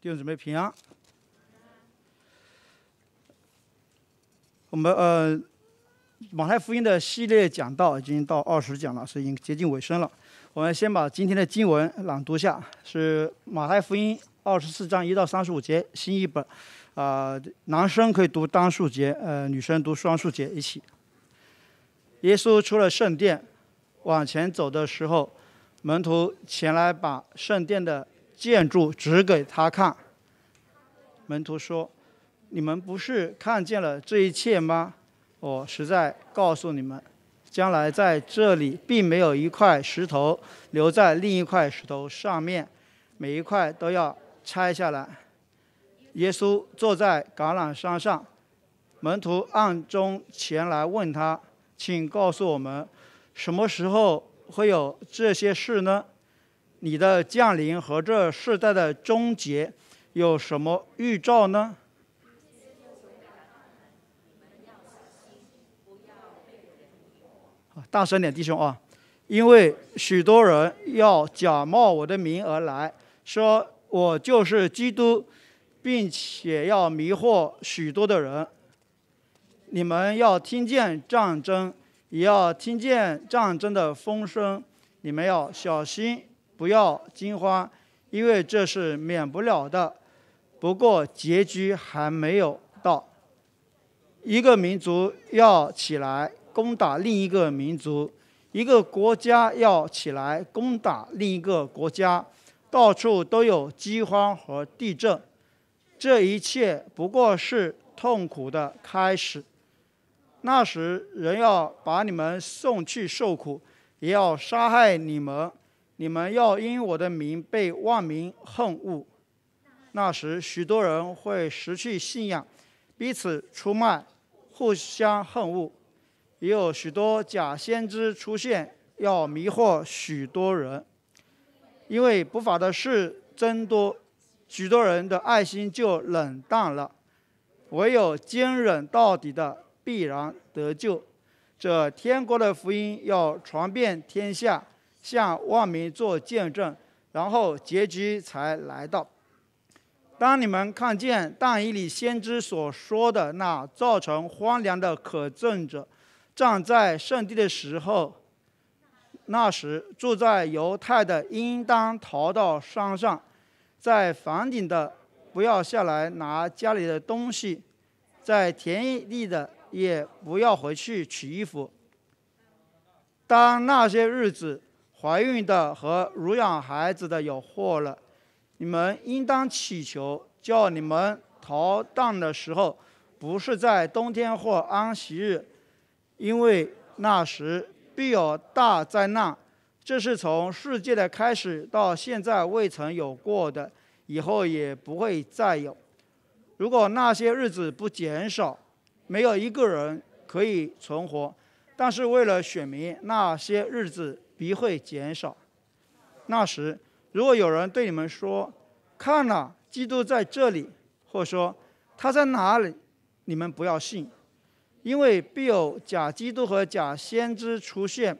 弟兄姊妹平安。我们呃，马太福音的系列讲道已经到二十讲了，是已经接近尾声了。我们先把今天的经文朗读下，是马太福音二十四章一到三十五节，新译本。啊，男生可以读单数节，呃，女生读双数节一起。耶稣出了圣殿，往前走的时候，门徒前来把圣殿的建筑指给他看。门徒说。你们不是看见了这一切吗？我实在告诉你们，将来在这里并没有一块石头留在另一块石头上面，每一块都要拆下来。耶稣坐在橄榄山上，门徒暗中前来问他：“请告诉我们，什么时候会有这些事呢？你的降临和这世代的终结有什么预兆呢？”大声点，弟兄啊！因为许多人要假冒我的名而来，说我就是基督，并且要迷惑许多的人。你们要听见战争，也要听见战争的风声。你们要小心，不要惊慌，因为这是免不了的。不过结局还没有到。一个民族要起来。攻打另一个民族，一个国家要起来攻打另一个国家，到处都有饥荒和地震，这一切不过是痛苦的开始。那时人要把你们送去受苦，也要杀害你们，你们要因我的名被万民恨恶。那时许多人会失去信仰，彼此出卖，互相恨恶。也有许多假先知出现，要迷惑许多人。因为不法的事增多，许多人的爱心就冷淡了。唯有坚忍到底的，必然得救。这天国的福音要传遍天下，向万民做见证，然后结局才来到。当你们看见但以理先知所说的那造成荒凉的可憎者，站在圣地的时候，那时住在犹太的应当逃到山上，在房顶的不要下来拿家里的东西，在田地的也不要回去取衣服。当那些日子，怀孕的和乳养孩子的有祸了，你们应当祈求，叫你们逃荡的时候，不是在冬天或安息日。因为那时必有大灾难，这是从世界的开始到现在未曾有过的，以后也不会再有。如果那些日子不减少，没有一个人可以存活。但是为了选民，那些日子必会减少。那时，如果有人对你们说：“看了，基督在这里”，或说“他在哪里”，你们不要信。因为必有假基督和假先知出现，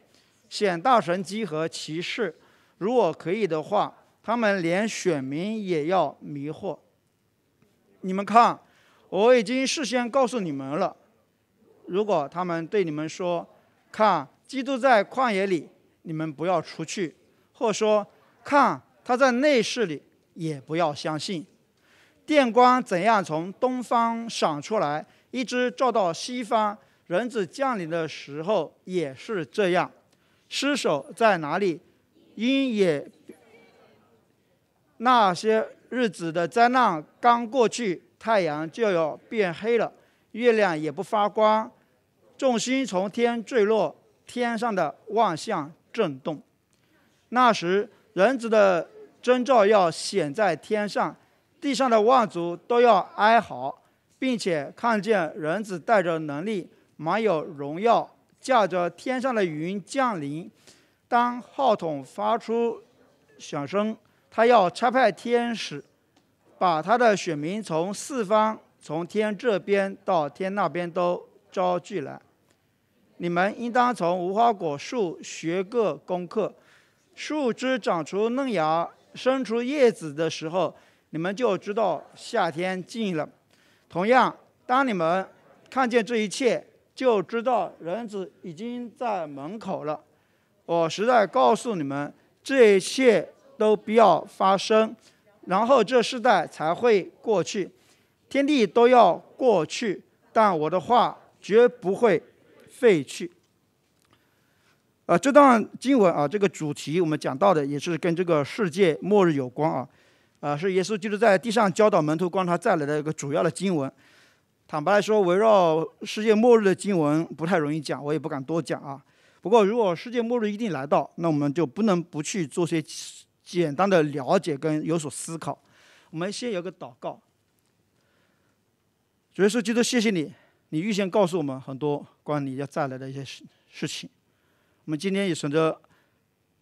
显大神机和骑士。如果可以的话，他们连选民也要迷惑。你们看，我已经事先告诉你们了。如果他们对你们说：“看，基督在旷野里”，你们不要出去；或说：“看，他在内室里”，也不要相信。电光怎样从东方闪出来？一直照到西方，人子降临的时候也是这样。尸首在哪里？因也那些日子的灾难刚过去，太阳就要变黑了，月亮也不发光，众星从天坠落，天上的万象震动。那时，人子的征兆要显在天上，地上的万族都要哀嚎。并且看见人子带着能力，满有荣耀，驾着天上的云降临。当号筒发出响声，他要差派天使，把他的选民从四方，从天这边到天那边都招聚来。你们应当从无花果树学个功课。树枝长出嫩芽，生出叶子的时候，你们就知道夏天近了。同样，当你们看见这一切，就知道人子已经在门口了。我实在告诉你们，这一切都必要发生，然后这世代才会过去，天地都要过去，但我的话绝不会废去。啊，这段经文啊，这个主题我们讲到的也是跟这个世界末日有关啊，啊，是耶稣基督在地上教导门徒观察再来的一个主要的经文。坦白来说，围绕世界末日的经文不太容易讲，我也不敢多讲啊。不过，如果世界末日一定来到，那我们就不能不去做些简单的了解跟有所思考。我们先有个祷告，主耶稣基督，谢谢你，你预先告诉我们很多关于你要再来的一些事事情。我们今天也选择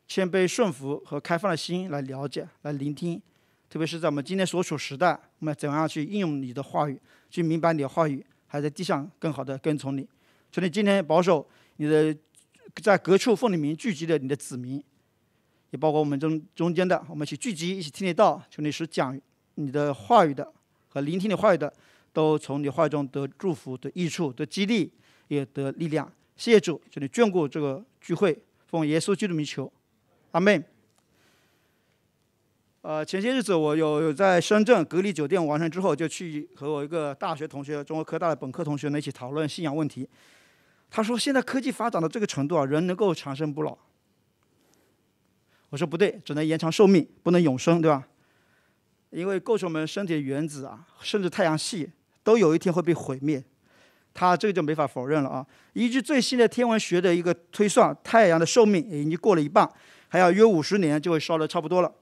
谦卑顺服和开放的心来了解、来聆听，特别是在我们今天所处时代，我们怎样去应用你的话语，去明白你的话语，还在地上更好的跟从你。求你今天保守你的在各处奉你名聚集的你的子民，也包括我们中中间的，我们一起聚集，一起听得到。求你使讲你的话语的和聆听你话语的，都从你话中得祝福、得益处、得激励，也得力量。谢谢主，求你眷顾这个。聚会，奉耶稣基督名求，阿门。呃，前些日子我有有在深圳隔离酒店完成之后，就去和我一个大学同学，中国科大的本科同学呢一起讨论信仰问题。他说：“现在科技发展到这个程度啊，人能够长生不老。”我说：“不对，只能延长寿命，不能永生，对吧？因为构成我们身体的原子啊，甚至太阳系都有一天会被毁灭。”他这个就没法否认了啊！依据最新的天文学的一个推算，太阳的寿命已经过了一半，还要约五十年就会烧得差不多了。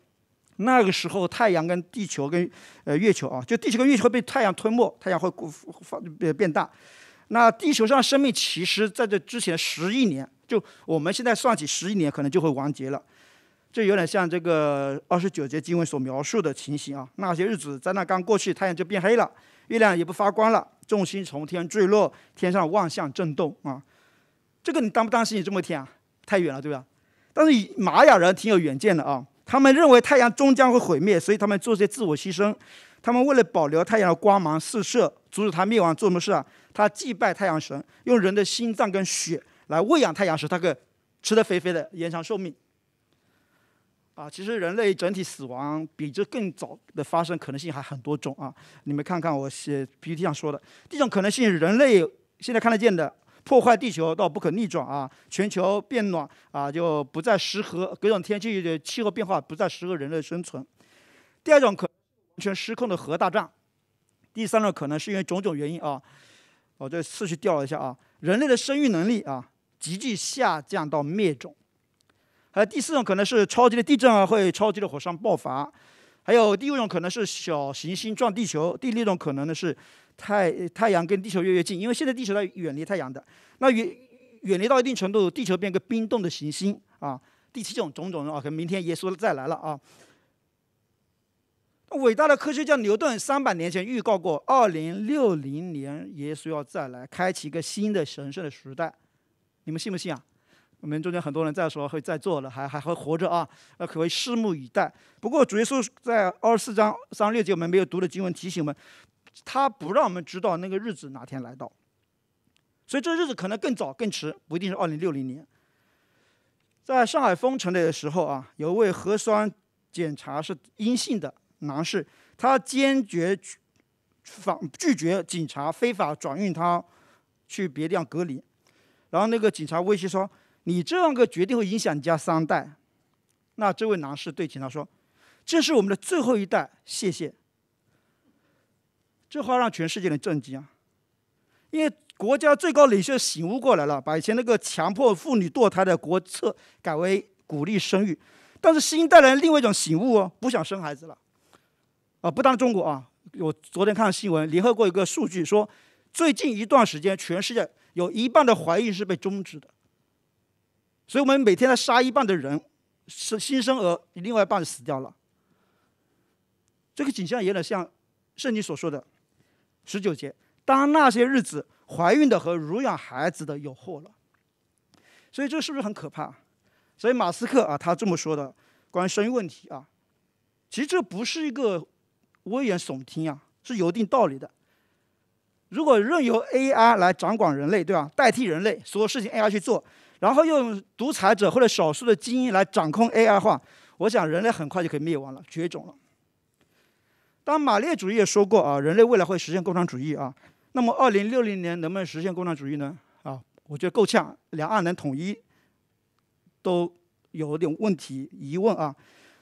那个时候，太阳跟地球跟呃月球啊，就地球跟月球会被太阳吞没，太阳会发变变大。那地球上生命其实在这之前十亿年，就我们现在算起十亿年，可能就会完结了。这有点像这个二十九节经文所描述的情形啊。那些日子在那刚过去，太阳就变黑了，月亮也不发光了。众星从天坠落，天上万象震动啊！这个你当不当心？你这么一天啊，太远了，对吧？但是玛雅人挺有远见的啊，他们认为太阳终将会毁灭，所以他们做些自我牺牲。他们为了保留太阳的光芒四射，阻止它灭亡，做什么事啊？他祭拜太阳神，用人的心脏跟血来喂养太阳神，他可吃得肥肥的，延长寿命。啊，其实人类整体死亡比这更早的发生可能性还很多种啊！你们看看我写 PPT 上说的，第一种可能性，人类现在看得见的破坏地球到不可逆转啊，全球变暖啊，就不再适合各种天气的气候变化不再适合人类生存。第二种可完全失控的核大战。第三种可能是因为种种原因啊，我这次序调了一下啊，人类的生育能力啊急剧下降到灭种。还有第四种可能是超级的地震啊，会超级的火山爆发；还有第五种可能是小行星撞地球；第六种可能呢是太太阳跟地球越越近，因为现在地球在远离太阳的，那远远离到一定程度，地球变个冰冻的行星啊。第七种种种啊，可能明天耶稣再来了啊。伟大的科学家牛顿三百年前预告过，二零六零年耶稣要再来，开启一个新的神圣的时代，你们信不信啊？我们中间很多人在说会在做了，还还会活着啊，那可谓拭目以待。不过主耶稣在二十四章三十六节我们没有读的经文提醒我们，他不让我们知道那个日子哪天来到，所以这日子可能更早更迟，不一定是二零六零年。在上海封城的时候啊，有位核酸检查是阴性的男士，他坚决反拒绝警察非法转运他去别地方隔离，然后那个警察威胁说。你这样个决定会影响你家三代，那这位男士对警察说：“这是我们的最后一代，谢谢。”这话让全世界人震惊啊！因为国家最高领袖醒悟过来了，把以前那个强迫妇女堕胎的国策改为鼓励生育，但是新一代人另外一种醒悟哦，不想生孩子了。啊，不单中国啊，我昨天看新闻，联合国有个数据说，最近一段时间，全世界有一半的怀孕是被终止的。所以我们每天在杀一半的人，是新生儿，另外一半死掉了。这个景象有点像圣经所说的十九节：当那些日子，怀孕的和乳养孩子的有祸了。所以这是不是很可怕？所以马斯克啊，他这么说的关于生育问题啊，其实这不是一个危言耸听啊，是有一定道理的。如果任由 AI 来掌管人类，对吧？代替人类，所有事情 AI 去做，然后用独裁者或者少数的精英来掌控 AI 化，我想人类很快就可以灭亡了，绝种了。当马列主义也说过啊，人类未来会实现共产主义啊，那么二零六零年能不能实现共产主义呢？啊，我觉得够呛，两岸能统一都有点问题疑问啊。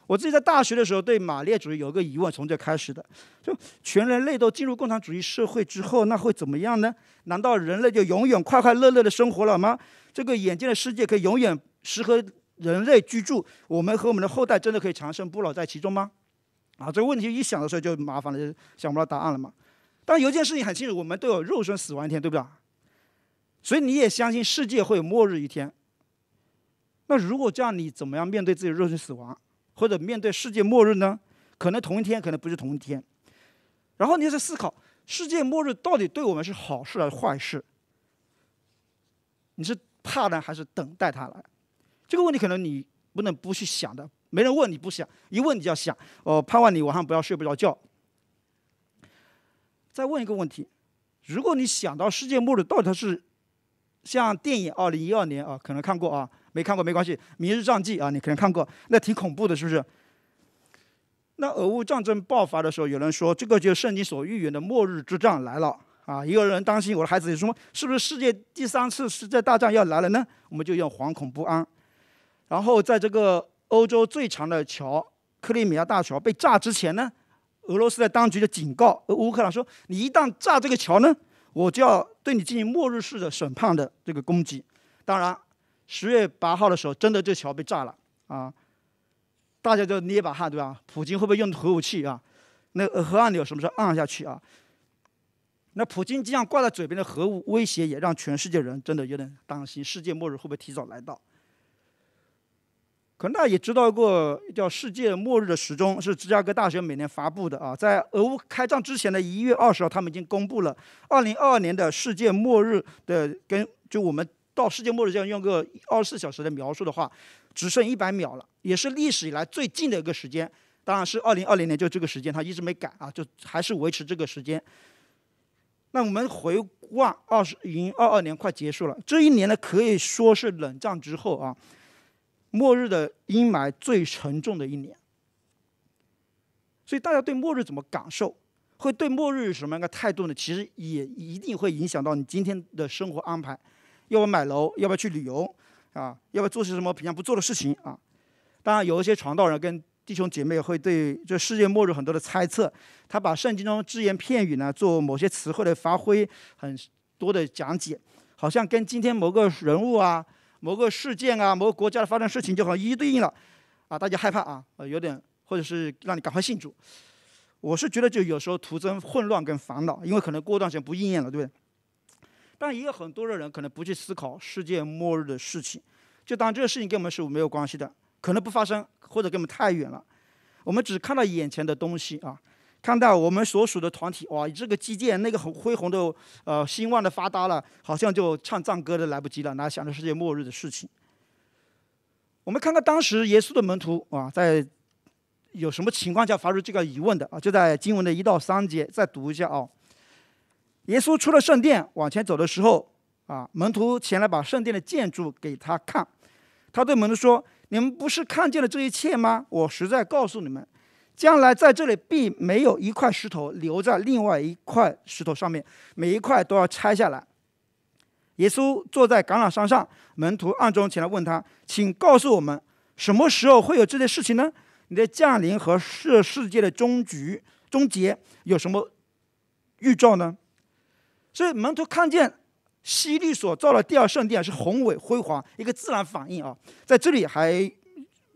我自己在大学的时候对马列主义有个疑问，从这开始的，就全人类都进入共产主义社会之后，那会怎么样呢？难道人类就永远快快乐乐的生活了吗？这个眼见的世界可以永远适合人类居住？我们和我们的后代真的可以长生不老在其中吗？啊，这个问题一想的时候就麻烦了，就想不到答案了嘛。但有一件事情很清楚，我们都有肉身死亡一天，对不对？所以你也相信世界会有末日一天。那如果这样，你怎么样面对自己的肉身死亡？或者面对世界末日呢？可能同一天，可能不是同一天。然后你在思考，世界末日到底对我们是好事还是坏事？你是怕呢，还是等待它来？这个问题可能你不能不去想的。没人问你不想，一问你就要想。哦，盼望你晚上不要睡不着觉。再问一个问题：如果你想到世界末日到底它是像电影《二零一二年》啊，可能看过啊。没看过没关系，《明日战记》啊，你可能看过，那挺恐怖的，是不是？那俄乌战争爆发的时候，有人说这个就是圣经所预言的末日之战来了啊！也有人担心我的孩子也说，是不是世界第三次世界大战要来了呢？我们就要惶恐不安。然后在这个欧洲最长的桥——克里米亚大桥被炸之前呢，俄罗斯的当局就警告乌克兰说：“你一旦炸这个桥呢，我就要对你进行末日式的审判的这个攻击。”当然。十月八号的时候，真的这桥被炸了啊！大家就捏把汗，对吧？普京会不会用核武器啊？那核按钮什么时候按下去啊？那普京这样挂在嘴边的核武威胁，也让全世界人真的有点担心，世界末日会不会提早来到？可能大家也知道过叫“世界末日”的时钟，是芝加哥大学每年发布的啊。在俄乌开战之前的一月二十号，他们已经公布了二零二二年的世界末日的跟就我们。到世界末日这样用个二十四小时的描述的话，只剩一百秒了，也是历史以来最近的一个时间。当然是二零二零年就这个时间，他一直没改啊，就还是维持这个时间。那我们回望二十，已经二二年快结束了，这一年呢可以说是冷战之后啊，末日的阴霾最沉重的一年。所以大家对末日怎么感受？会对末日什么样的态度呢？其实也一定会影响到你今天的生活安排。要不要买楼？要不要去旅游？啊，要不要做些什么平常不做的事情啊？当然，有一些传道人跟弟兄姐妹会对这世界末日很多的猜测，他把圣经中只言片语呢做某些词汇的发挥，很多的讲解，好像跟今天某个人物啊、某个事件啊、某个国家的发生事情就好像一一对应了，啊，大家害怕啊，呃，有点或者是让你赶快信主。我是觉得就有时候徒增混乱跟烦恼，因为可能过段时间不应验了，对不对？但也有很多的人可能不去思考世界末日的事情，就当这个事情跟我们是没有关系的，可能不发生，或者跟我们太远了。我们只看到眼前的东西啊，看到我们所属的团体，哇，这个基建那个很恢宏的，呃，兴旺的发达了，好像就唱赞歌的来不及了，哪想着世界末日的事情？我们看看当时耶稣的门徒啊，在有什么情况下发出这个疑问的啊？就在经文的一到三节，再读一下啊。耶稣出了圣殿，往前走的时候，啊，门徒前来把圣殿的建筑给他看。他对门徒说：“你们不是看见了这一切吗？我实在告诉你们，将来在这里必没有一块石头留在另外一块石头上面，每一块都要拆下来。”耶稣坐在橄榄山上，门徒暗中前来问他：“请告诉我们，什么时候会有这些事情呢？你的降临和世世界的终局、终结有什么预兆呢？”所以门徒看见希律所造的第二圣殿是宏伟辉煌，一个自然反应啊。在这里还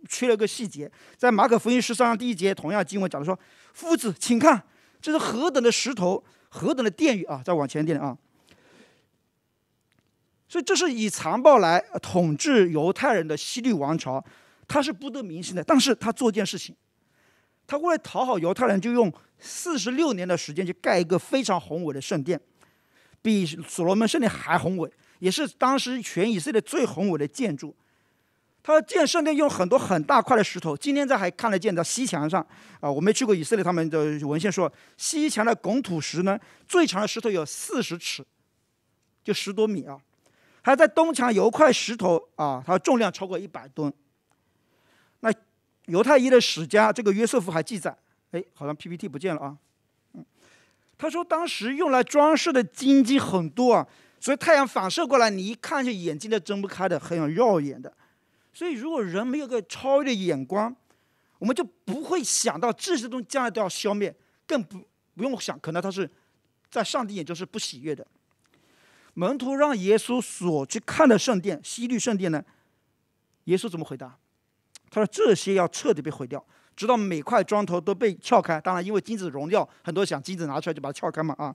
缺了个细节，在马可福音十三章第一节，同样经文讲的说：“夫子，请看，这是何等的石头，何等的殿宇啊！”再往前点啊。所以这是以残暴来统治犹太人的希律王朝，他是不得民心的。但是他做一件事情，他为了讨好犹太人，就用四十六年的时间去盖一个非常宏伟的圣殿。比所罗门圣殿还宏伟，也是当时全以色列最宏伟的建筑。他说建圣殿用很多很大块的石头，今天在还看得见在西墙上啊。我没去过以色列，他们的文献说，西墙的拱土石呢，最长的石头有四十尺，就十多米啊。还在东墙有一块石头啊，它重量超过一百吨。那犹太裔的史家这个约瑟夫还记载，哎，好像 PPT 不见了啊。他说当时用来装饰的金鸡很多啊，所以太阳反射过来，你一看就眼睛都睁不开的，很有耀眼的。所以如果人没有个超越的眼光，我们就不会想到这些东西将来都要消灭，更不不用想，可能他是在上帝眼中是不喜悦的。门徒让耶稣所去看的圣殿，西律圣殿呢？耶稣怎么回答？他说：“这些要彻底被毁掉，直到每块砖头都被撬开。当然，因为金子荣耀，很多想金子拿出来就把它撬开嘛。啊，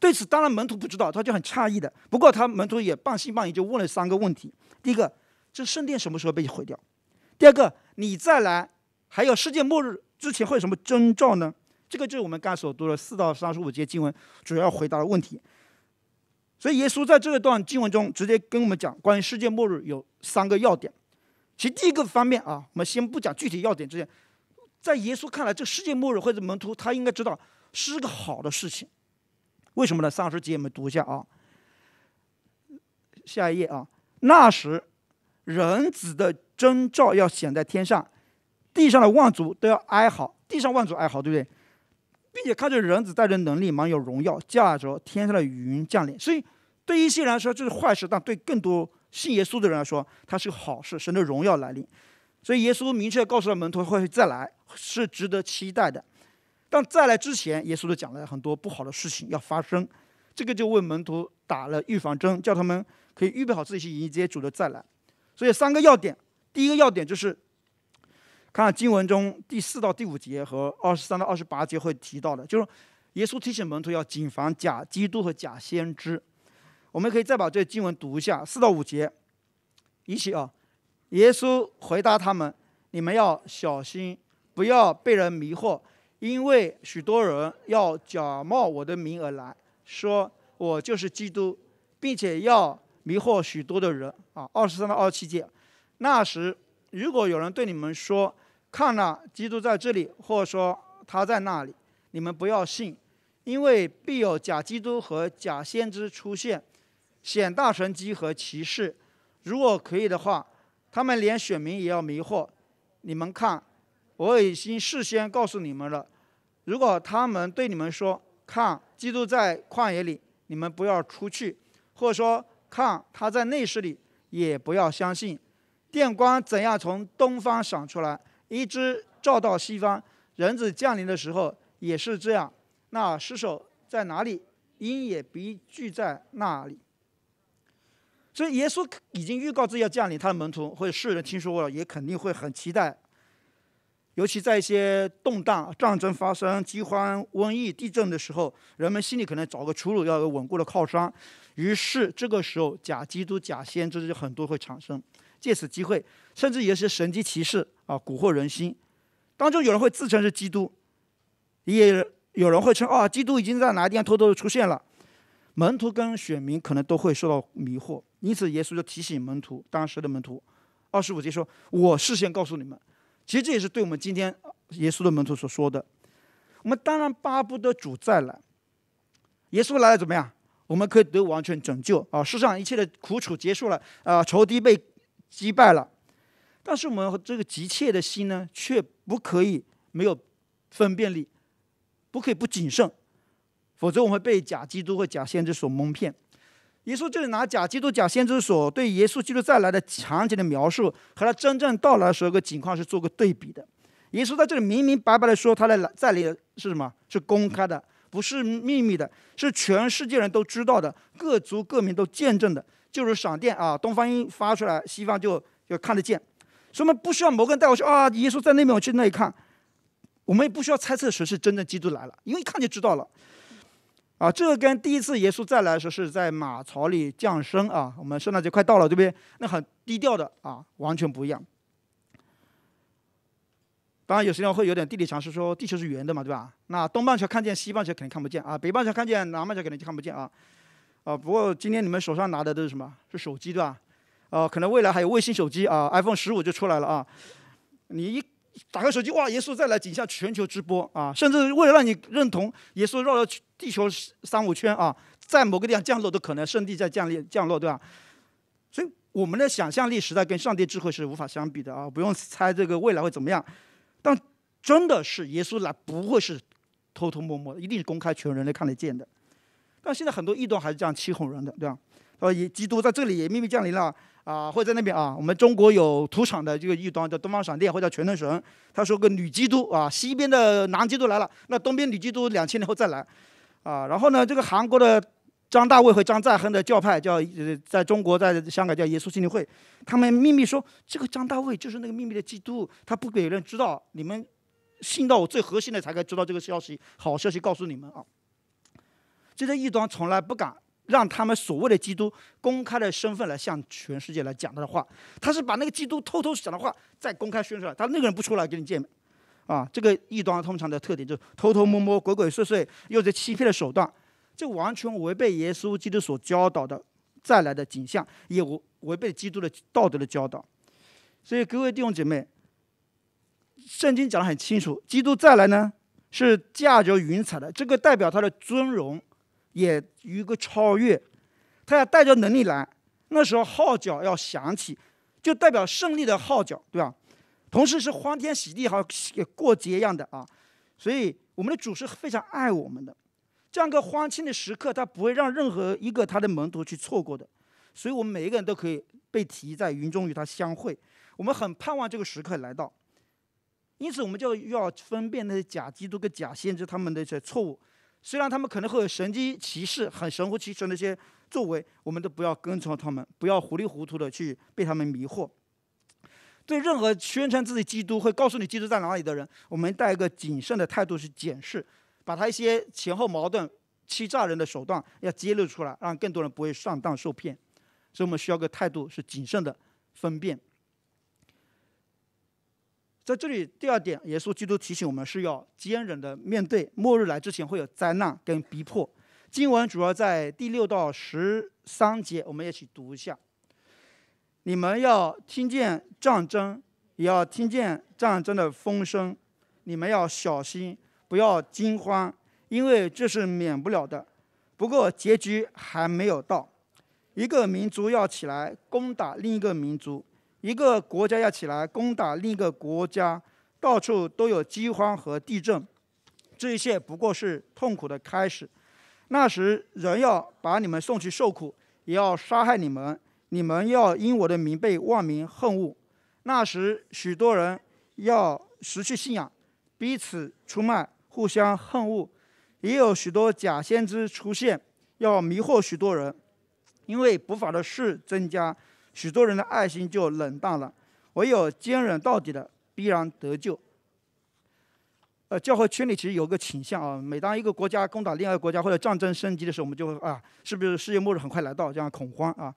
对此当然门徒不知道，他就很诧异的。不过他门徒也半信半疑，就问了三个问题：第一个，这圣殿什么时候被毁掉？第二个，你再来，还有世界末日之前会有什么征兆呢？这个就是我们刚才所读的四到三十五节经文主要回答的问题。所以耶稣在这段经文中直接跟我们讲，关于世界末日有三个要点。其第一个方面啊，我们先不讲具体要点之前，在耶稣看来，这个世界末日或者门徒他应该知道是个好的事情。为什么呢？三十节我们读一下啊。下一页啊，那时人子的征兆要显在天上，地上的万族都要哀嚎，地上万族哀嚎，对不对？并且看着人子带着能力，满有荣耀，驾着天上的云降临。所以对一些人来说这是坏事，但对更多。信耶稣的人来说，它是个好事，神的荣耀来临。所以耶稣明确告诉了门徒会再来，是值得期待的。但再来之前，耶稣都讲了很多不好的事情要发生，这个就为门徒打了预防针，叫他们可以预备好自己去迎接主的再来。所以三个要点，第一个要点就是，看经文中第四到第五节和二十三到二十八节会提到的，就是耶稣提醒门徒要谨防假基督和假先知。我们可以再把这经文读一下，四到五节，一起啊。耶稣回答他们：“你们要小心，不要被人迷惑，因为许多人要假冒我的名而来，说我就是基督，并且要迷惑许多的人。”啊，二十三到二十七节。那时，如果有人对你们说：“看呐，基督在这里，或者说他在那里”，你们不要信，因为必有假基督和假先知出现。显大神机和骑士，如果可以的话，他们连选民也要迷惑。你们看，我已经事先告诉你们了。如果他们对你们说：“看，基督在旷野里”，你们不要出去；或者说：“看，他在内室里”，也不要相信。电光怎样从东方闪出来，一直照到西方。人子降临的时候也是这样。那尸首在哪里？鹰也必聚在那里。所以耶稣已经预告自己要降临，他的门徒或者世人听说过了，也肯定会很期待。尤其在一些动荡、战争发生、饥荒、瘟疫、地震的时候，人们心里可能找个出路，要有稳固的靠山。于是这个时候，假基督、假先知。就很多会产生，借此机会，甚至有些神迹奇事啊，蛊惑人心。当中有人会自称是基督，也有人会称啊，基督已经在哪个地方偷偷的出现了。门徒跟选民可能都会受到迷惑。因此，耶稣就提醒门徒，当时的门徒，二十五节说：“我事先告诉你们。”其实这也是对我们今天耶稣的门徒所说的。我们当然巴不得主再来。耶稣来了怎么样？我们可以得完全拯救啊！世上一切的苦楚结束了啊，仇敌被击败了。但是我们这个急切的心呢，却不可以没有分辨力，不可以不谨慎，否则我们会被假基督或假先知所蒙骗。耶稣这里拿假基督、假先知所对耶稣基督再来的场景的描述，和他真正到来的时候个情况是做个对比的。耶稣在这里明明白白的说，他的来再来是什么？是公开的，不是秘密的，是全世界人都知道的，各族各民都见证的，就是闪电啊，东方一发出来，西方就就看得见。所以我们不需要某个人带我去啊，耶稣在那边，我去那里看。我们也不需要猜测谁是真正基督来了，因为一看就知道了。啊，这个跟第一次耶稣再来的时候是在马槽里降生啊。我们圣诞节快到了，对不对？那很低调的啊，完全不一样。当然，有些人会有点地理常识，说地球是圆的嘛，对吧？那东半球看见，西半球肯定看不见啊。北半球看见，南半球肯定就看不见啊。啊，不过今天你们手上拿的都是什么？是手机对吧？啊，可能未来还有卫星手机啊，iPhone 十五就出来了啊。你一打开手机，哇，耶稣再来景象全球直播啊，甚至为了让你认同耶稣绕了地球三五圈啊，在某个地方降落都可能，圣地在降临降落，对吧？所以我们的想象力实在跟上帝智慧是无法相比的啊！不用猜这个未来会怎么样，但真的是耶稣来不会是偷偷摸摸的，一定是公开全人类看得见的。但现在很多异端还是这样欺哄人的，对吧？呃，也基督在这里也秘密降临了啊，或者在那边啊。我们中国有土场的这个异端叫东方闪电，或者全能神。他说个女基督啊，西边的男基督来了，那东边女基督两千年后再来啊。然后呢，这个韩国的张大卫和张在亨的教派叫在中国在香港叫耶稣心灵会，他们秘密说这个张大卫就是那个秘密的基督，他不给人知道，你们信到我最核心的才该知道这个消息，好消息告诉你们啊。这些异端从来不敢。让他们所谓的基督公开的身份来向全世界来讲他的话，他是把那个基督偷偷讲的话再公开宣出来，他那个人不出来跟你见面，啊，这个异端通常的特点就是偷偷摸摸、鬼鬼祟祟，用着欺骗的手段，这完全违背耶稣基督所教导的再来的景象，也违违背基督的道德的教导。所以各位弟兄姐妹，圣经讲得很清楚，基督再来呢是驾着云彩的，这个代表他的尊荣。也一个超越，他要带着能力来，那时候号角要响起，就代表胜利的号角，对吧？同时是欢天喜地，好像过节一样的啊。所以我们的主是非常爱我们的，这样个欢庆的时刻，他不会让任何一个他的门徒去错过的。所以我们每一个人都可以被提在云中与他相会，我们很盼望这个时刻来到。因此，我们就要分辨那些假基督跟假先知他们的一些错误。虽然他们可能会有神机骑士、很神乎其神的一些作为，我们都不要跟从他们，不要糊里糊涂的去被他们迷惑。对任何宣称自己基督、会告诉你基督在哪里的人，我们带一个谨慎的态度去检视，把他一些前后矛盾、欺诈人的手段要揭露出来，让更多人不会上当受骗。所以我们需要个态度是谨慎的分辨。在这里，第二点，耶稣基督提醒我们是要坚忍的面对末日来之前会有灾难跟逼迫。经文主要在第六到十三节，我们一起读一下。你们要听见战争，也要听见战争的风声。你们要小心，不要惊慌，因为这是免不了的。不过结局还没有到，一个民族要起来攻打另一个民族。一个国家要起来攻打另一个国家，到处都有饥荒和地震，这一切不过是痛苦的开始。那时人要把你们送去受苦，也要杀害你们，你们要因我的名被万民恨恶。那时许多人要失去信仰，彼此出卖，互相恨恶，也有许多假先知出现，要迷惑许多人，因为不法的事增加。许多人的爱心就冷淡了，唯有坚忍到底的必然得救。呃，教会圈里其实有个倾向啊，每当一个国家攻打另外一个国家或者战争升级的时候，我们就会啊，是不是世界末日很快来到？这样恐慌啊。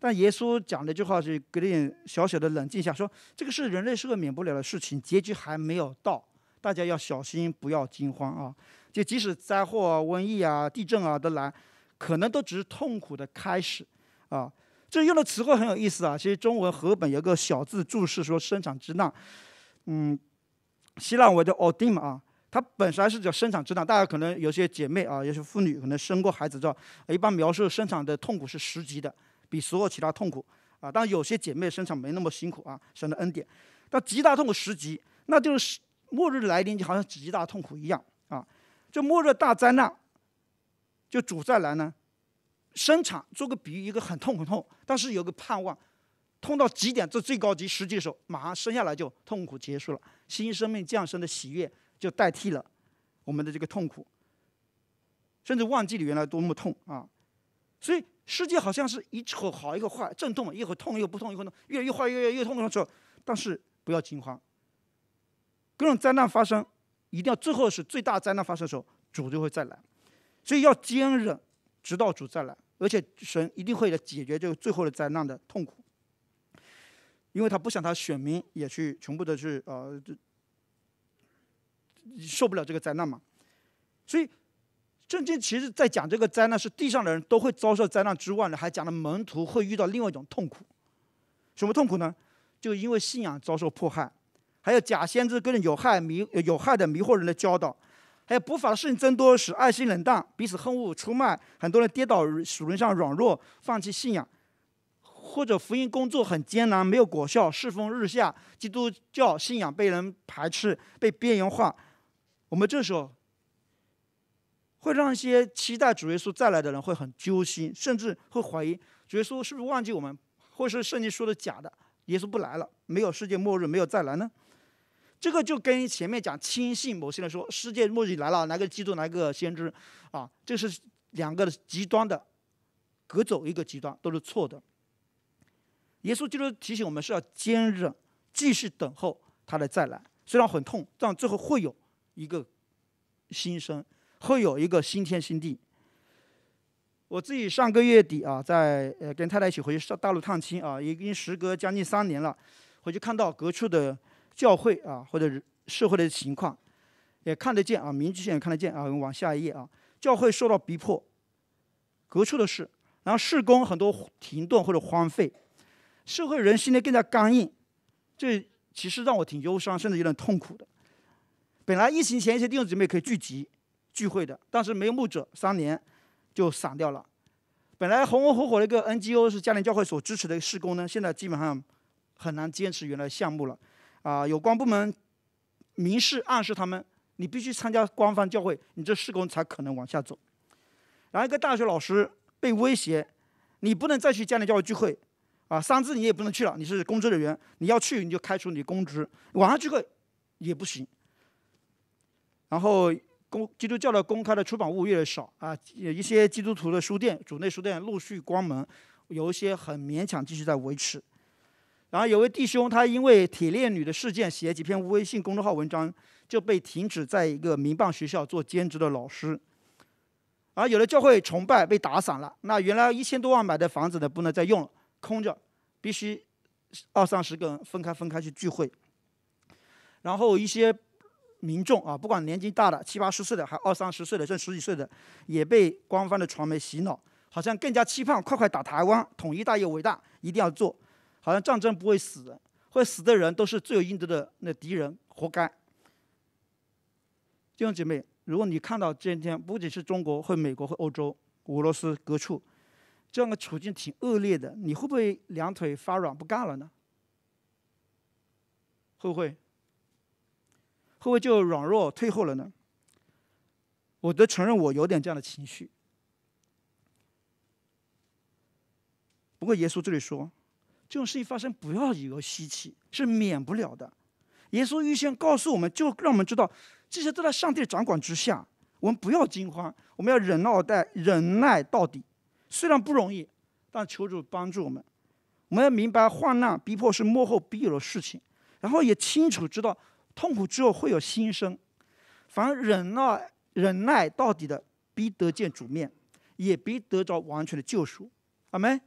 但耶稣讲的这句话是给点小小的冷静一下，说这个是人类是个免不了的事情，结局还没有到，大家要小心，不要惊慌啊。就即使灾祸啊、瘟疫啊、地震啊都来，可能都只是痛苦的开始啊。这用的词汇很有意思啊！其实中文和本有个小字注释说“生产之难”，嗯，希腊文的 “odim” 啊，它本身是叫生产之难。大家可能有些姐妹啊，有些妇女可能生过孩子，知道一般描述生产的痛苦是十级的，比所有其他痛苦啊。当然有些姐妹生产没那么辛苦啊，神的恩典。但极大痛苦十级，那就是末日来临就好像极大痛苦一样啊！这末日大灾难，就主再来呢？生产做个比喻，一个很痛很痛，但是有个盼望，痛到极点，这最高级实际的时候，马上生下来就痛苦结束了，新生命降生的喜悦就代替了我们的这个痛苦，甚至忘记了原来多么痛啊！所以世界好像是一会好一个坏，阵痛，一会痛又不痛，一会痛，越越坏越越越痛的时候，但是不要惊慌，各种灾难发生，一定要最后是最大灾难发生的时候，主就会再来，所以要坚忍，直到主再来。而且神一定会来解决这个最后的灾难的痛苦，因为他不想他选民也去全部的去呃，受不了这个灾难嘛。所以圣经其实在讲这个灾难是地上的人都会遭受灾难之外呢，还讲了门徒会遇到另外一种痛苦，什么痛苦呢？就因为信仰遭受迫害，还有假先知跟着有害迷有害的迷惑人的教导，还有不法的事情增多，使爱心冷淡，彼此恨恶，出卖，很多人跌倒属灵上软弱，放弃信仰，或者福音工作很艰难，没有果效，世风日下，基督教信仰被人排斥，被边缘化。我们这时候会让一些期待主耶稣再来的人会很揪心，甚至会怀疑主耶稣是不是忘记我们，或是圣经说的假的，耶稣不来了，没有世界末日，没有再来呢？这个就跟前面讲轻信某些人说世界末日来了，来个基督，来个先知，啊，这是两个极端的，各走一个极端都是错的。耶稣基督提醒我们是要坚韧，继续等候他的再来，虽然很痛，但最后会有。一个新生会有一个新天新地。我自己上个月底啊，在呃跟太太一起回去上大陆探亲啊，已经时隔将近三年了，回去看到各处的教会啊，或者社会的情况，也看得见啊，明局线也看得见啊。我们往下一页啊，教会受到逼迫，各处的事，然后施工很多停顿或者荒废，社会人心呢更加刚硬，这其实让我挺忧伤，甚至有点痛苦的。本来疫情前一些弟兄姊妹可以聚集聚会的，但是没有牧者，三年就散掉了。本来红红火火的一个 NGO 是家庭教会所支持的一个施工呢，现在基本上很难坚持原来项目了。啊，有关部门明示暗示他们，你必须参加官方教会，你这施工才可能往下走。然后一个大学老师被威胁，你不能再去嘉联教会聚会，啊，三次你也不能去了，你是公职人员，你要去你就开除你公职，网上聚会也不行。然后公基督教的公开的出版物越来越少啊，有一些基督徒的书店、主内书店陆续关门，有一些很勉强继续在维持。然后有位弟兄，他因为铁链女的事件写几篇微信公众号文章，就被停止在一个民办学校做兼职的老师。而有的教会崇拜被打散了，那原来一千多万买的房子呢，不能再用了，空着，必须二三十个人分开分开去聚会。然后一些。民众啊，不管年纪大的七八十岁的，还二三十岁的，甚至十几岁的，也被官方的传媒洗脑，好像更加期盼快快打台湾，统一大业伟大，一定要做，好像战争不会死，会死的人都是罪有应得的那敌人，活该。弟兄姐妹，如果你看到今天不仅是中国，或美国，或欧洲、俄罗斯各处这样的处境挺恶劣的，你会不会两腿发软不干了呢？会不会？会不会就软弱退后了呢？我得承认，我有点这样的情绪。不过耶稣这里说，这种事情发生不要以为稀奇，是免不了的。耶稣预先告诉我们，就让我们知道，这些都在上帝的掌管之下。我们不要惊慌，我们要忍耐待忍耐到底。虽然不容易，但求主帮助我们。我们要明白，患难逼迫是幕后必有的事情，然后也清楚知道。痛苦之后会有新生，凡忍耐忍耐到底的，必得见主面，也必得着完全的救赎。阿门。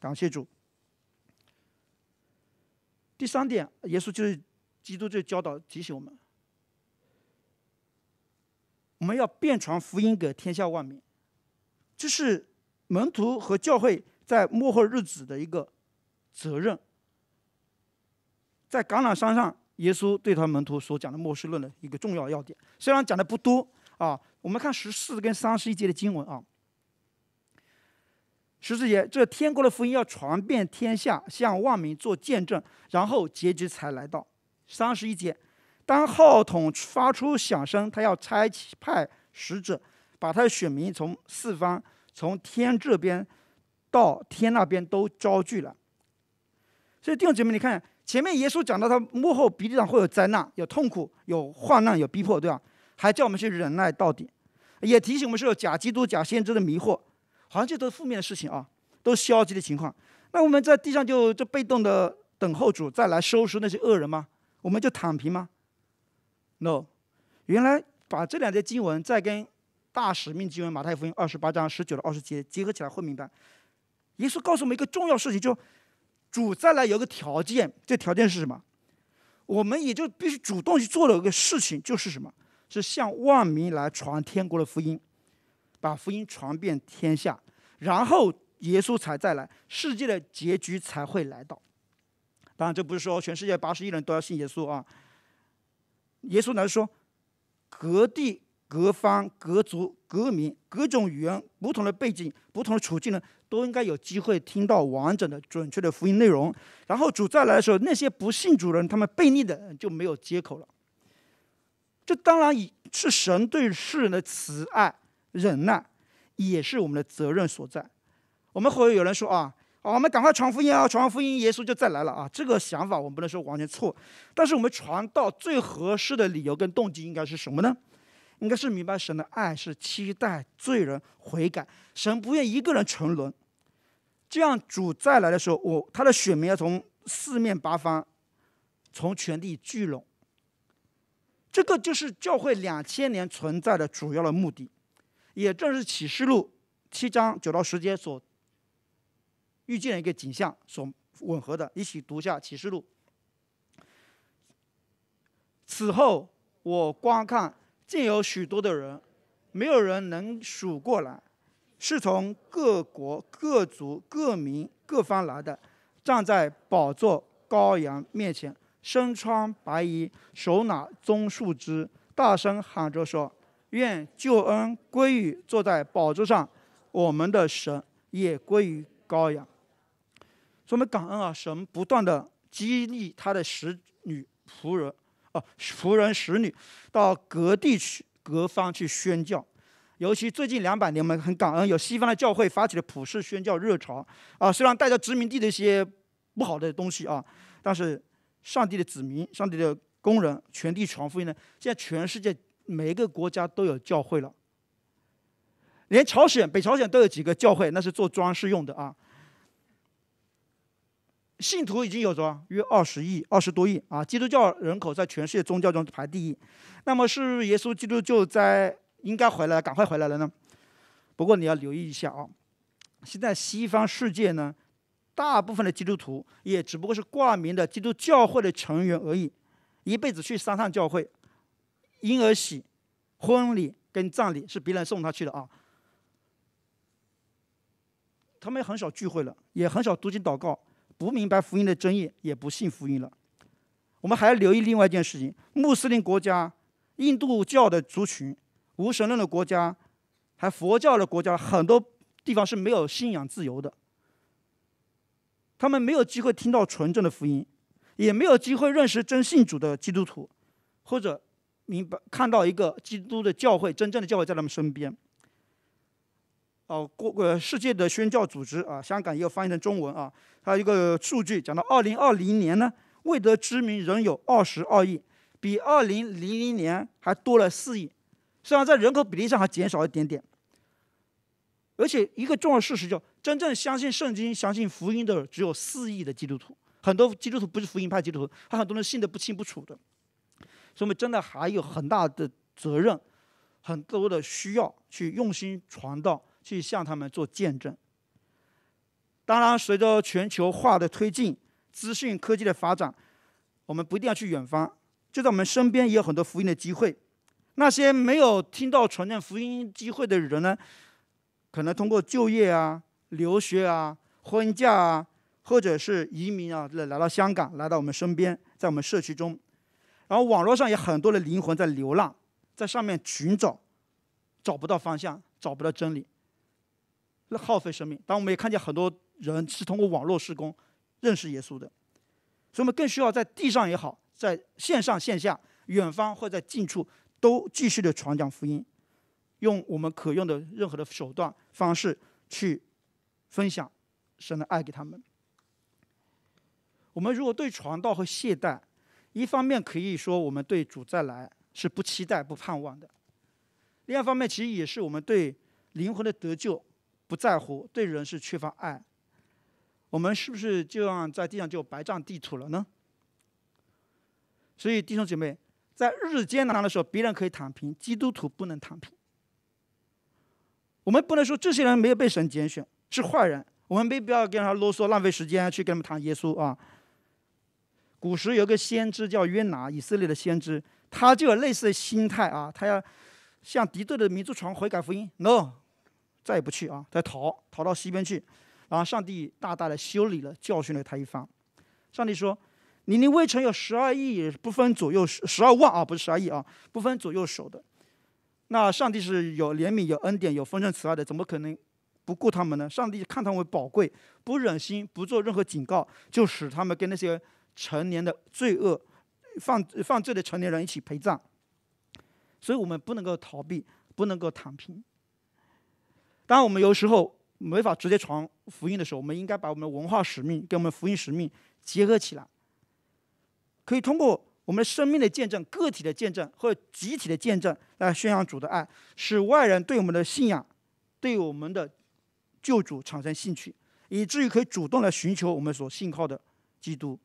感谢主。第三点，耶稣就是基督这教导提醒我们，我们要遍传福音给天下万民，这是门徒和教会在幕后日子的一个责任。在橄榄山上。耶稣对他门徒所讲的末世论的一个重要要点，虽然讲的不多啊，我们看十四跟三十一节的经文啊。十四节，这天国的福音要传遍天下，向万民做见证，然后结局才来到。三十一节，当号筒发出响声，他要差派使者，把他的选民从四方，从天这边到天那边都招聚了。所以弟兄姐妹，你看。前面耶稣讲到，他幕后必定会有灾难、有痛苦、有患难、有逼迫，对吧？还叫我们去忍耐到底，也提醒我们是有假基督、假先知的迷惑，好像这都是负面的事情啊，都消极的情况。那我们在地上就就被动的等候主再来收拾那些恶人吗？我们就躺平吗？No，原来把这两节经文再跟大使命经文马太福音二十八章十九到二十节结合起来，会明白，耶稣告诉我们一个重要事情，就。主再来有个条件，这条件是什么？我们也就必须主动去做的一个事情，就是什么？是向万民来传天国的福音，把福音传遍天下，然后耶稣才再来，世界的结局才会来到。当然，这不是说全世界八十亿人都要信耶稣啊。耶稣来说，各地、各方、各族、各民、各种语言、不同的背景、不同的处境呢，都应该有机会听到完整的、准确的福音内容。然后主再来的时候，那些不信主人、他们悖逆的人就没有接口了。这当然以是神对世人的慈爱、忍耐，也是我们的责任所在。我们会有人说啊。好，我们赶快传福音啊！传完福音，耶稣就再来了啊！这个想法我们不能说完全错，但是我们传道最合适的理由跟动机应该是什么呢？应该是明白神的爱是期待罪人悔改，神不愿一个人沉沦。这样主再来的时候，我他的选民要从四面八方，从全地聚拢。这个就是教会两千年存在的主要的目的，也正是启示录七章九到十节所。遇见的一个景象所吻合的，一起读一下启示录。此后，我观看，竟有许多的人，没有人能数过来，是从各国、各族、各民、各方来的，站在宝座羔羊面前，身穿白衣，手拿棕树枝，大声喊着说：“愿救恩归于坐在宝座上，我们的神，也归于羔羊。”我们感恩啊！神不断的激励他的使女仆人，哦，仆人使女到各地去、各方去宣教。尤其最近两百年，我们很感恩有西方的教会发起了普世宣教热潮。啊，虽然带着殖民地的一些不好的东西啊，但是上帝的子民、上帝的工人，全地传福音呢。现在全世界每一个国家都有教会了，连朝鲜、北朝鲜都有几个教会，那是做装饰用的啊。信徒已经有着约二十亿、二十多亿啊！基督教人口在全世界宗教中排第一。那么是耶稣基督就在应该回来，赶快回来了呢？不过你要留意一下啊，现在西方世界呢，大部分的基督徒也只不过是挂名的基督教会的成员而已，一辈子去三趟教会，婴儿喜、婚礼跟葬礼是别人送他去的啊。他们很少聚会了，也很少读经祷告。不明白福音的真意，也不信福音了。我们还要留意另外一件事情：穆斯林国家、印度教的族群、无神论的国家，还佛教的国家，很多地方是没有信仰自由的。他们没有机会听到纯正的福音，也没有机会认识真信主的基督徒，或者明白看到一个基督的教会，真正的教会在他们身边。哦，国呃世界的宣教组织啊，香港也有翻译成中文啊。还有一个数据讲到，二零二零年呢，未得之名仍有二十二亿，比二零零零年还多了四亿。虽然在人口比例上还减少一点点，而且一个重要事实就，真正相信圣经、相信福音的只有四亿的基督徒。很多基督徒不是福音派基督徒，他很多人信的不清不楚的。所以，我们真的还有很大的责任，很多的需要去用心传道。去向他们做见证。当然，随着全球化的推进，资讯科技的发展，我们不一定要去远方，就在我们身边也有很多福音的机会。那些没有听到传讲福音机会的人呢，可能通过就业啊、留学啊、婚嫁啊，或者是移民啊，来来到香港，来到我们身边，在我们社区中。然后网络上有很多的灵魂在流浪，在上面寻找，找不到方向，找不到真理。那耗费生命。当我们也看见很多人是通过网络施工认识耶稣的，所以我们更需要在地上也好，在线上线下、远方或在近处，都继续的传讲福音，用我们可用的任何的手段方式去分享神的爱给他们。我们如果对传道和懈怠，一方面可以说我们对主再来是不期待、不盼望的；另外一方面，其实也是我们对灵魂的得救。不在乎对人是缺乏爱，我们是不是就让在地上就白占地土了呢？所以弟兄姐妹，在日子艰难的时候，别人可以躺平，基督徒不能躺平。我们不能说这些人没有被神拣选是坏人，我们没必要跟他啰嗦，浪费时间去跟他们谈耶稣啊。古时有个先知叫约拿，以色列的先知，他就有类似的心态啊，他要向敌对的民族传悔改福音。No。再也不去啊！再逃，逃到西边去。然后上帝大大的修理了、教训了他一番。上帝说：“尼尼微城有十二亿不分左右十十二万啊，不是十二亿啊，不分左右手的。那上帝是有怜悯、有恩典、有丰盛慈爱的，怎么可能不顾他们呢？上帝看他们为宝贵，不忍心不做任何警告，就使他们跟那些成年的罪恶、犯犯罪的成年人一起陪葬。所以我们不能够逃避，不能够躺平。当，我们有时候没法直接传福音的时候，我们应该把我们的文化使命跟我们福音使命。”结合起来，可以通过我们的生命的见证、个体的见证或集体的见证来宣扬主的爱，使外人对我们的信仰、对我们的救主产生兴趣，以至于可以主动来寻求我们所信靠的基督。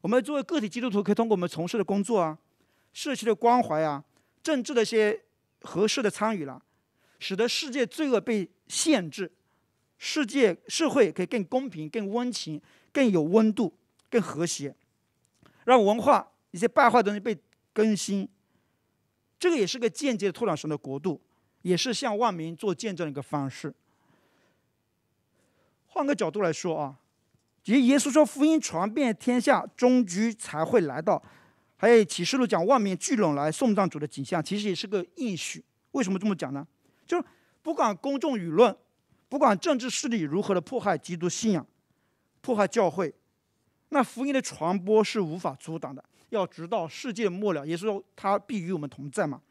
我们作为个体基督徒，可以通过我们从事的工作啊、社区的关怀啊、政治的一些合适的参与了，使得世界罪恶被限制，世界社会可以更公平、更温情、更有温度。更和谐，让文化一些败坏的东西被更新，这个也是个间接的拓展神的国度，也是向万民做见证的一个方式。换个角度来说啊，其实耶稣说福音传遍天下，终局才会来到。还有启示录讲万民聚拢来送葬主的景象，其实也是个应许。为什么这么讲呢？就是不管公众舆论，不管政治势力如何的迫害基督信仰，迫害教会。那福音的传播是无法阻挡的，要直到世界末了。耶稣说他必与我们同在嘛。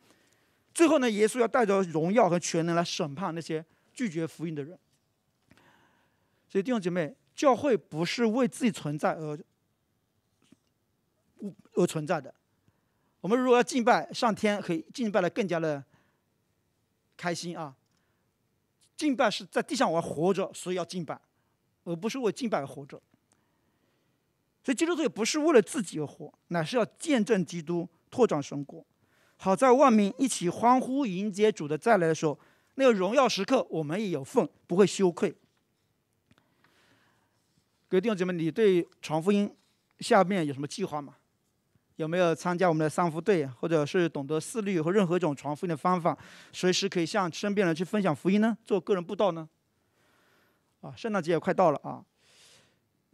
最后呢，耶稣要带着荣耀和全能来审判那些拒绝福音的人。所以弟兄姐妹，教会不是为自己存在而而存在的。我们如果要敬拜上天，可以敬拜的更加的开心啊。敬拜是在地上我要活着，所以要敬拜，而不是为敬拜而活着。所以基督徒也不是为了自己而活，乃是要见证基督，拓展神国。好在万民一起欢呼迎接主的再来的时候，那个荣耀时刻，我们也有份，不会羞愧。各位弟兄姐妹，你对传福音下面有什么计划吗？有没有参加我们的三福队，或者是懂得四律和任何一种传福音的方法，随时可以向身边人去分享福音呢？做个人布道呢？啊，圣诞节也快到了啊！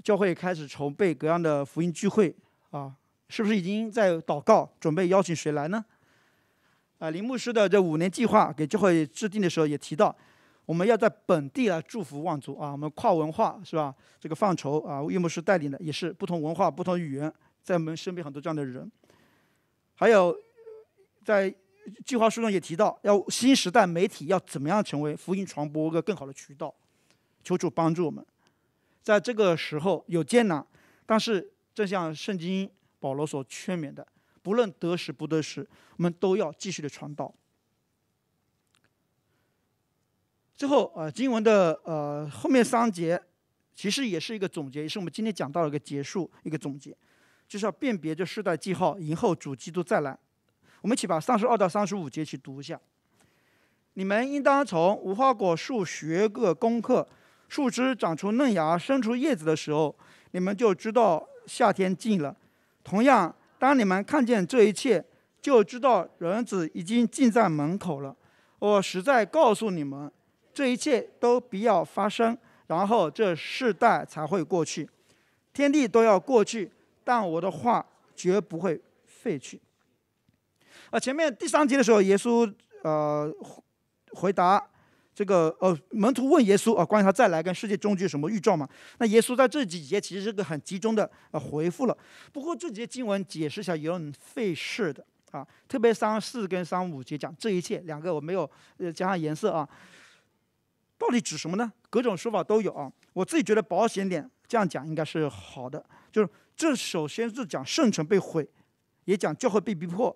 教会开始筹备各样的福音聚会啊，是不是已经在祷告，准备邀请谁来呢？啊，林牧师的这五年计划给教会制定的时候也提到，我们要在本地来祝福望族啊，我们跨文化是吧？这个范畴啊，岳牧师带领的也是不同文化、不同语言，在我们身边很多这样的人。还有在计划书中也提到，要新时代媒体要怎么样成为福音传播一个更好的渠道，求主帮助我们。在这个时候有艰难，但是正像圣经保罗所劝勉的，不论得时不得时，我们都要继续的传道。最后呃，经文的呃后面三节，其实也是一个总结，也是我们今天讲到的一个结束，一个总结，就是要辨别这世代记号，迎候主基督再来。我们一起把三十二到三十五节去读一下。你们应当从无花果树学个功课。树枝长出嫩芽、生出叶子的时候，你们就知道夏天近了。同样，当你们看见这一切，就知道人子已经近在门口了。我实在告诉你们，这一切都必要发生，然后这世代才会过去。天地都要过去，但我的话绝不会废去。啊，前面第三节的时候，耶稣呃回答。这个呃，门徒问耶稣啊，关于他再来跟世界终局什么预兆嘛？那耶稣在这几节其实是个很集中的呃回复了。不过这几节经文解释一下也很费事的啊，特别三四跟三五节讲这一切，两个我没有呃加上颜色啊，到底指什么呢？各种说法都有啊。我自己觉得保险点这样讲应该是好的，就是这首先是讲圣城被毁，也讲教会被逼迫，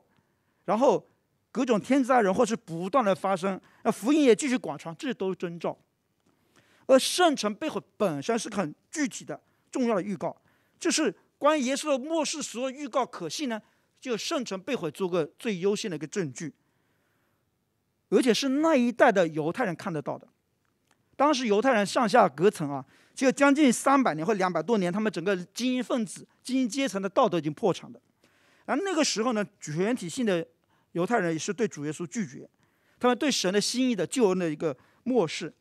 然后。各种天灾人祸是不断的发生，那福音也继续广传，这些都是征兆。而圣城被毁本身是很具体的、重要的预告，就是关于耶稣的末世所有预告可信呢？就圣城被毁做个最优先的一个证据，而且是那一代的犹太人看得到的。当时犹太人上下隔层啊，就将近三百年或两百多年，他们整个精英分子、精英阶层的道德已经破产的。而那个时候呢，全体性的。犹太人也是对主耶稣拒绝，他们对神的心意的救恩的一个漠视。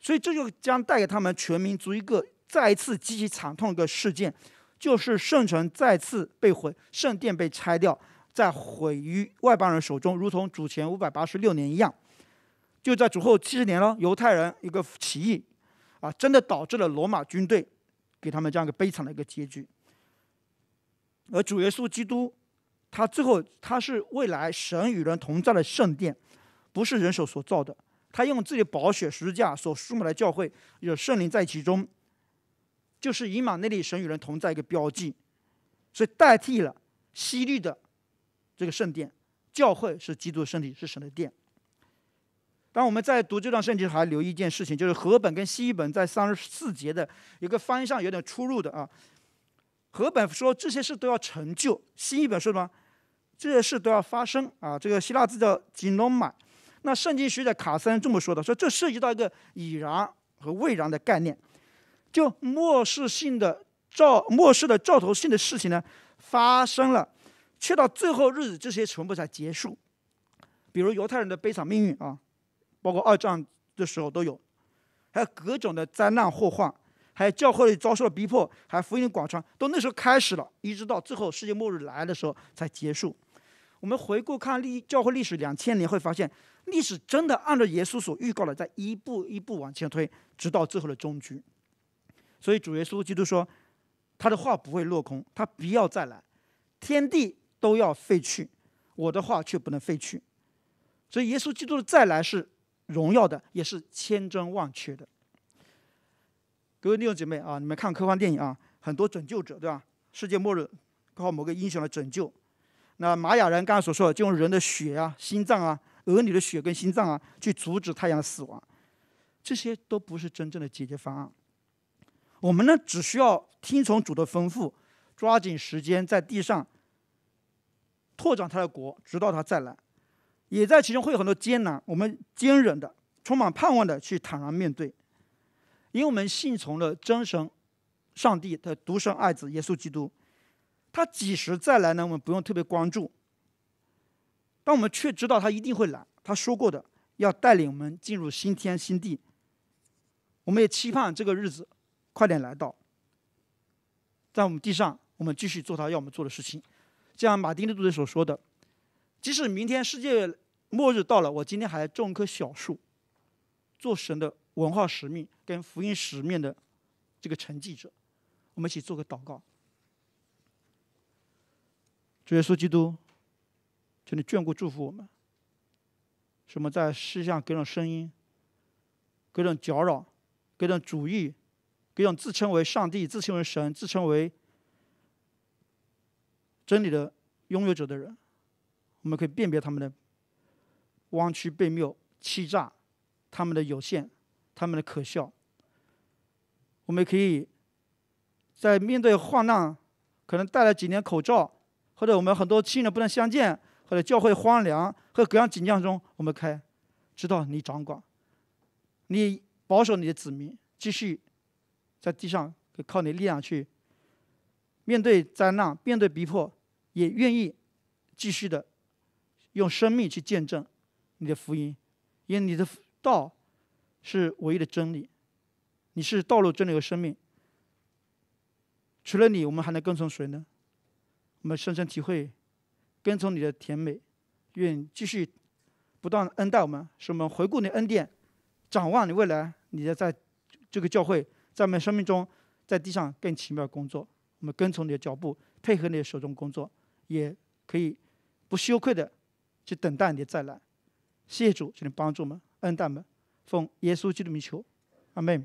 所以这就将带给他们全民族一个再一次极其惨痛的一个事件，就是圣城再次被毁，圣殿被拆掉，再毁于外邦人手中，如同主前五百八十六年一样。就在主后七十年了，犹太人一个起义，啊，真的导致了罗马军队给他们这样一个悲惨的一个结局。而主耶稣基督，他最后他是未来神与人同在的圣殿，不是人手所造的。他用自己的宝血十字架所赎买的教会，有圣灵在其中，就是以马内利神与人同在一个标记，所以代替了西律的这个圣殿，教会是基督的身体，是神的殿。当我们在读这段圣经，还留意一件事情，就是和本跟西本在三十四节的一个翻译上有点出入的啊。和本说这些事都要成就，西译本说什么？这些事都要发生啊。这个希腊字叫 “ginoma”。那圣经学者卡森这么说的：说这涉及到一个已然和未然的概念，就末世性的兆末世的兆头性的事情呢发生了，却到最后日子这些全部才结束。比如犹太人的悲惨命运啊。包括二战的时候都有，还有各种的灾难祸患，还有教会遭受了逼迫，还有福音广传，都那时候开始了，一直到最后世界末日来的时候才结束。我们回顾看历教会历史两千年，会发现历史真的按照耶稣所预告的，在一步一步往前推，直到最后的终局。所以主耶稣基督说，他的话不会落空，他必要再来，天地都要废去，我的话却不能废去。所以耶稣基督的再来是。荣耀的也是千真万确的。各位弟兄姐妹啊，你们看科幻电影啊，很多拯救者对吧？世界末日靠某个英雄来拯救。那玛雅人刚才所说的，就用人的血啊、心脏啊、儿女的血跟心脏啊，去阻止太阳死亡，这些都不是真正的解决方案。我们呢，只需要听从主的吩咐，抓紧时间在地上拓展他的国，直到他再来。也在其中会有很多艰难，我们坚忍的、充满盼望的去坦然面对，因为我们信从了真神、上帝的独生爱子耶稣基督，他几时再来呢？我们不用特别关注，但我们却知道他一定会来。他说过的，要带领我们进入新天新地。我们也期盼这个日子快点来到，在我们地上，我们继续做他要我们做的事情，就像马丁路德所说的。即使明天世界末日到了，我今天还种一棵小树，做神的文化使命跟福音使命的这个承继者。我们一起做个祷告。主耶稣基督，求你眷顾祝福我们。什么在世上各种声音、各种搅扰、各种主义、各种自称为上帝、自称为神、自称为真理的拥有者的人。我们可以辨别他们的弯曲背谬、欺诈，他们的有限，他们的可笑。我们可以在面对患难，可能戴了几年口罩，或者我们很多亲人不能相见，或者教会荒凉和各样景象中，我们开知道你掌管，你保守你的子民，继续在地上靠你力量去面对灾难、面对逼迫，也愿意继续的。用生命去见证你的福音，因为你的道是唯一的真理，你是道路、真理和生命。除了你，我们还能跟从谁呢？我们深深体会跟从你的甜美，愿继续不断恩待我们，使我们回顾你恩典，展望你未来，你的在这个教会，在我们生命中，在地上更奇妙的工作。我们跟从你的脚步，配合你的手中工作，也可以不羞愧的。就等待你的再来，谢谢主，请你帮助我们，恩待们，奉耶稣基督名求，阿门。